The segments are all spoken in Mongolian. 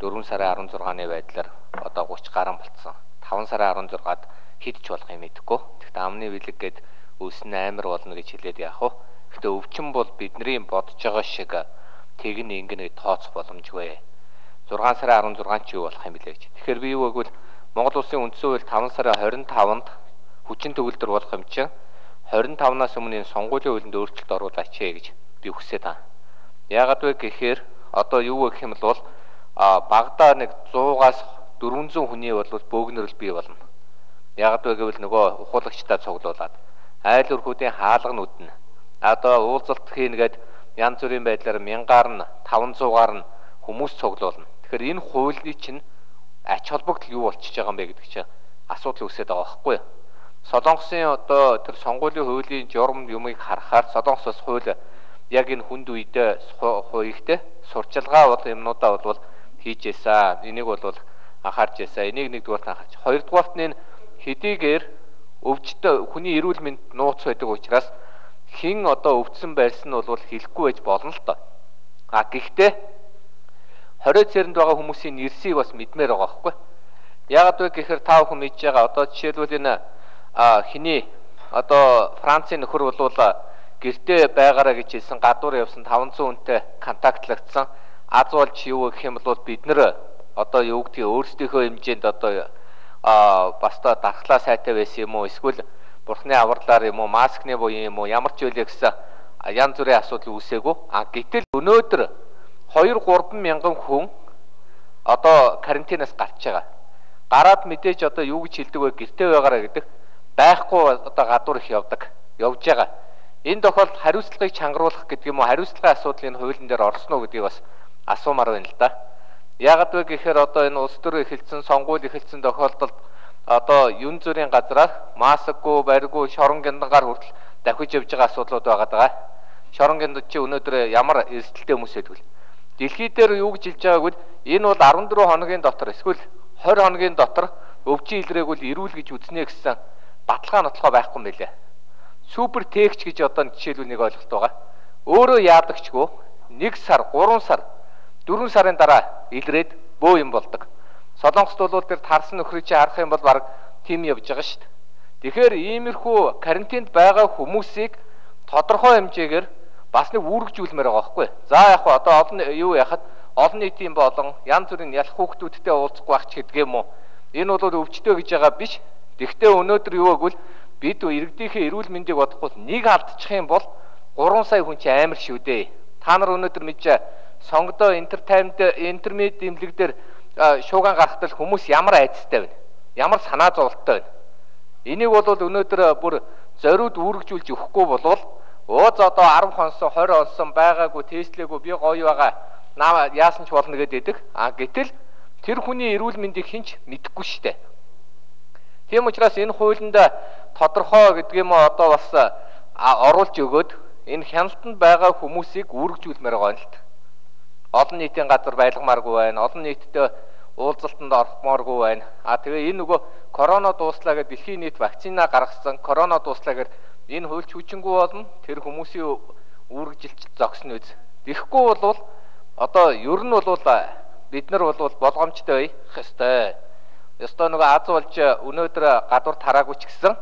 4 сарын 16-ны байдлаар одоо 30 гаруй болцсон. 5 сарын 16-ад хидч болохыг мэдэхгүй. Тэгэхдээ амны бэлэг гээд өснө амар болно гэж хэлээд яах вэ? Гэхдээ өвчин бол бидний бодож байгаа шиг тэгн ингэнэ тооцох боломжгүй. 6 сарын 16 ч юу болох юм бэлээ гэж. Тэгэхээр би юу гэвэл Монгол улсын үндсэн хууль 5 сарын 25-нд хүчин төгөлдөр болох юм чинь 25-наас өмнө энэ сонгуулийн хуулинд өөрчлөлт оруулаач гэж би хүсээд байна. Яагаад вэ гэхээр одоо юу гэх юм бол а багада нэг 100-аас 400 хүний бол бөөгнөрөл бий болно. Яагаад вэ гэвэл нөгөө ухуулагчтай цуглуулад айл өрхүүдийн хаалганууд нь одоо уулзалт хийнгээд янз бүрийн байдлаар мянгаар нь 500-аар нь хүмүүс цуглуулна. Тэгэхээр энэ хуулийн чинь ач холбогдол юу болчихж байгаа юм бэ гэдэг чинь асуудал үүсээд байгаа байхгүй юу? Солонгосын одоо тэр сонгуулийн хуулийн журам юмыг харахаар Солонгосоос хууль яг энэ хүнд үедээ хуйгтэй сурчилгаа бол юмнуудаа бол хийжээсэн. Энийг бол анхаарч ясаа. Энийг нэгдүгээр анхаарч. Хоёрдугаарт нь хэдийгээр өвчтөе хүний эрүүл мэнд нууц байдаг учраас хин одоо өвдсөн байсан нь бол хэлэхгүй байж болно л доо. А гэхдээ 20 цэрэнд байгаа хүмүүсийн нэрсийг бас мэдмээр байгаа байхгүй. Яагаад вэ гэхээр та бүхэн мэдж байгаа одоо жишээлбэл энэ хиний одоо Францын нөхөр болвол гэртээ байгаараа гэж хэлсэн гадуур явсан 500 хүнтэй контактлагдсан аз болж юу гэх юм бол бид нэр одоо юу гэдгийг өөрсдийнхөө хэмжээнд одоо а бас та дархлаа сайтай байсан юм уу? Эсвэл бурхны авралаар юм уу? Маскны буюу юм уу? Ямар ч үйл гэсэн янз бүрийн асуудал үүсээгүй а гэтэл өнөөдөр 2 3 мянган хүн одоо карантинаас гарч байгаа. Гараад мэдээж одоо юу гэж хэлдэг вэ? Гэртээ байгаараа гэдэг. Байхгүй одоо гадуур их явдаг. Явж байгаа. Энэ тохиолдолд хариуцлагыг чангаруулах гэдэг юм уу? Хариуцлагын асуудлыг хуулийн дээр орсон уу гэдгийг бас асуумаар байна л да. Яагад вэ гэхээр одоо энэ улс төр эхэлсэн сонгуул эхэлсэн тохиолдолд одоо юн зүрийн газраар масаггүй, барьгүй, шорон гяндангаар хүртэл давхиж явж байгаа асуудлууд байгаа даа. Шорон гяндад чи өнөөдөр ямар эрсдэлтэй хүмүүс байдгүй. Дэлхий дээр юу гэж хэлж байгааг бол энэ бол 14 хоногийн дотор эсвэл 20 хоногийн дотор өвчин илрээг бол ирүүл гэж үзнэ гэсэн баталгаа нотлохоо байхгүй юм билээ супер текч гэж одоо жишээлбэл нэг ойлголт байгаа. Өөрөө яадагчгүй 1 сар, 3 сар, 4 сарын дараа илрээд бөө юм болдог. Солонгост бол тэр тарсан нөхрийг чи харах юм бол баг тим явж байгаа шүү дээ. Тэгэхээр иймэрхүү карантинд байгаа хүмүүсийг тодорхой хэмжээгээр бас нэг үүргэжүүлмээр байгаа байхгүй. За яг хаа одоо олон юу яхад олон нийтийн болон янз бүрийн ялах хүүхдүүдтэй уулзахгүй байх ч гэдэг юм уу. Энэ бол өвчтөө гэж байгаа биш. Тэгвэл өнөөдөр юу гэвэл бид иргэдийнхээ эрүүл мэндийг бодохгүй нэг алдчих юм бол 3 сая хүн чи амар шүү дээ. Та нар өнөөдөр мэдж сонгодоо entertainment интермед имлэг дээр шууган гарахтал хүмүүс ямар айцтай байна. Ямар санаа зовлттой байна. Энийг бол өнөөдөр бүр зориуд үүргэжүүлж өгөхгүй болвол ууз одоо 10 хонсон 20 онсон байгаагүй тестлээгүй би гоё байгаа. Наа яасан ч болно гэдэг. А гэтэл тэр хүний эрүүл мэндийг хинч мэдэхгүй штэ. Тийм учраас энэ хуулинд тодорхой уу одоо бас оруулж өгөөд энэ хяналтанд байгаа хүмүүсийг үүргэжүүлмээр байгаа юм л та. Олон нийтийн газар байлгамааргүй байна. Олон нийтдээ уулзалтанд орохмооргүй байна. А тэгээ энэ нөгөө корона дууслаа гэдэг дэлхийн нийт вакцина гаргасан корона дууслаа гэдэг энэ хуульч хүчингүү болно. Тэр хүмүүсийн үүргэжилт зогсно үз. Тэгэхгүй бол одоо ер нь бол бид нар бол болгоомжтой байх хэвээр. Ёстой нөгөө аз болж өнөөдөр гадуур тараагүй ч гэсэн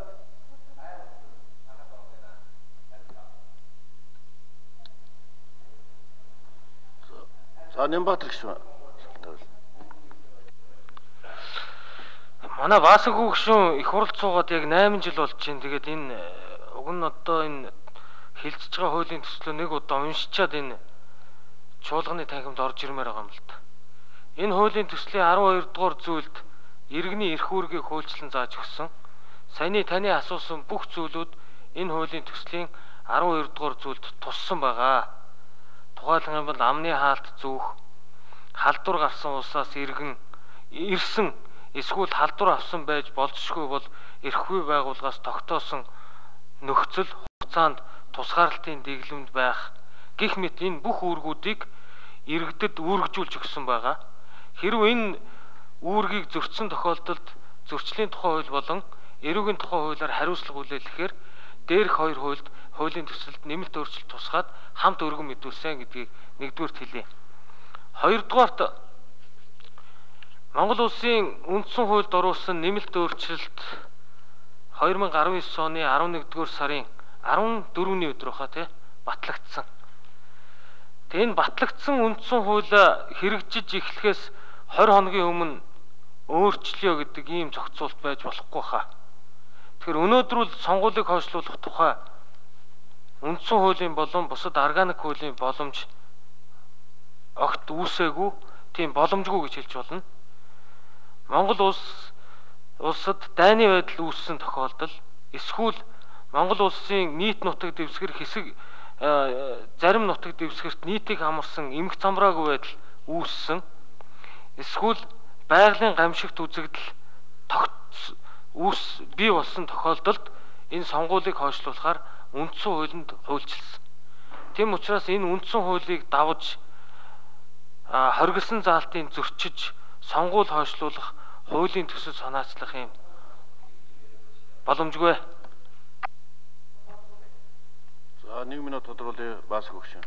За Нямбатар асуултаа. Манай Баасангүй гişүн их хуралд суугаад яг 8 жил болж чинь тэгээд энэ э, уг нь одоо энэ хилцэж байгаа хуулийн төслөө нэг удаа уншичаад энэ чуулганы танхимд орж ирмээр байгаа юм л та. Энэ хуулийн төслийн 12 дугаар зүйлд иргэний эрх үүргийг хуульчлан зааж өгсөн. Саяны таны асуусан бүх зүйлүүд энэ хуулийн төслийн 12 дугаар зүйлд туссан байгаа Тухайлх юм бол амны хаалт зүүх, халдвар гарсан улсаас иргэн ирсэн эсвэл халдвар авсан байж болзошгүй бол эрхвээ байгууллагаас тогтоосон нөхцөл хугацаанд тусгаарлалтын дэглэмд байх гих мэт энэ бүх үүргүүдийг иргэдэд үүргэжүүлж өгсөн байгаа. Хэрв энэ үүргийг зөрчсөн тохиолдолд зөрчлийн тухай хууль болон эрүүгийн тухай хуулиар хариуцлага хүлээлгэхээр дээрх хоёр хуульд хуулийн төсөлд нэмэлт өөрчлөлт тусгаад хамт өргөн мэдүүлсэн гэдгийг нэгдүгээрт хэлье. Хоёрдугаарт Монгол улсын үндсэн хуульд оруулсан нэмэлт өөрчлөлт 2019 оны 11-р сарын 14-ний өдөр баха тий батлагдсан. Тэгээ энэ батлагдсан үндсэн хууль хэрэгжиж эхлэхээс 20 хоногийн өмнө өөрчлөё гэдэг ийм зохицуулт байж болохгүй хаа. Тэгэхээр өнөөдөр л сонгуулийг хойшлуулах тухай үндсэн хуулийн болон бусад органик хуулийн боломж огт үүсээгүй тийм боломжгүй гэж хэлж болно. Монгол улс улсад дайны байдал үүссэн тохиолдол эсвэл Монгол улсын нийт нутаг дэвсгэр хэсэг зарим нутаг дэвсгэрт нийтийг хамарсан эмх замраагүй байдал үүссэн эсвэл байгалийн гамшигт үзэгдэл тогтсон үүс бий болсон тохиолдолд энэ сонгуулийг хойшлуулахаар үндсэн хуулинд хуульчилсан. Тийм учраас энэ үндсэн хуулийг давж хоригдсан заалтын зөрчиж сонгуул хойшлуулах хуулийн төсөв санаачлах юм боломжгүй. За 1 минут тодруулъя бас хөгшин.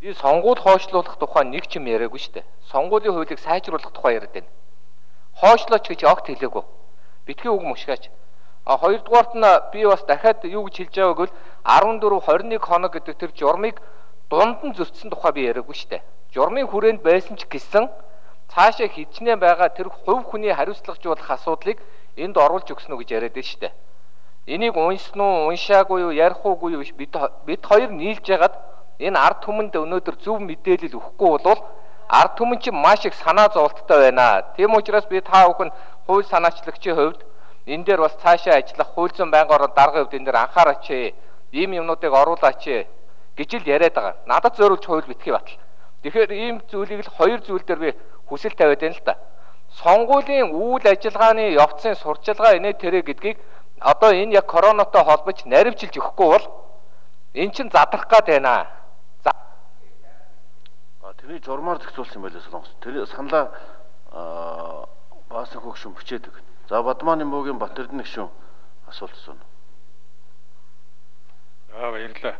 Би сонгуул хойшлуулах тухай нэг ч юм яриаггүй шүү дээ. Сонгуулийн хуулийг сайжруулах тухай яриад байна. Хойшлооч гэж огт хэлээгүй. Битгий үг мушгаач. А хоёрдугаарт нь би бас дахиад юу гэж хэлж байгааг бол 14 21 хоног гэдэг тэр журмыг дунд нь зөрчсөн тухай би яриаггүй дээ. Журмын хүрээнд байсан ч гэсэн цаашаа хичнээн байгаа тэр хувь хүний хариуцлагажуулах асуудлыг энд оруулж өгснө гэж яриад дээ. Энийг уншсан уу, уншаагүй юу, ярих уугүй юу бид бид хоёр нийлж ягаад энэ ард түмэнд өнөөдөр зөв мэдээлэл өгөхгүй бол ард түмэн чинь маш их санаа зовлттой байна. Тийм учраас би та бүхэн хууль санаачлагчийн хувьд энэ дээр бас цаашаа ажиллах хууль зүйн байнгын даргын хувьд энэ дээр анхаараач. Ийм юмнуудыг оруулаач гэж л яриад байгаа. Надад зөөрүүлж хууль битгий батал. Тэгэхээр ийм зүйлийг л хоёр зүйл дээр би хүсэл тавиад байна л та. Сонгуулийн үйл ажиллагааны явцын сурчилгаа инээ тэрэ гэдгийг одоо энэ яг коронотой холбож наривчилж өгөхгүй бол эн чин задрах гад байна. За. Тэрний журмаар зохицуулсан юм байлаа сонгос. Тэр саналаа баасан хөгшин бичээдэг. За Бадмааны мөгийн Батэрдэн гişүн асуулт асууна. Аа баярлалаа.